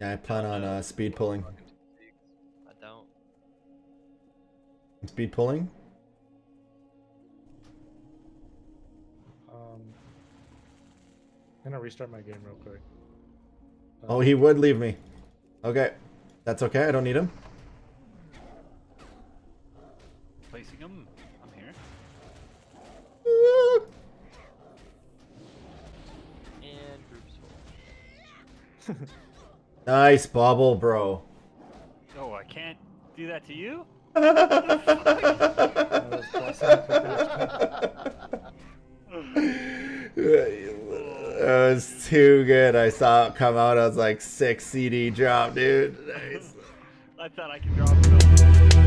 Yeah, I plan on uh, speed pulling. I don't. Speed pulling? Um, I'm gonna restart my game real quick. Oh, he would leave me. Okay. That's okay. I don't need him. Placing him. I'm here. And groups full. Nice bubble, bro. Oh, I can't do that to you? That was was too good. I saw it come out. I was like six CD drop, dude. Nice. I thought I could drop it.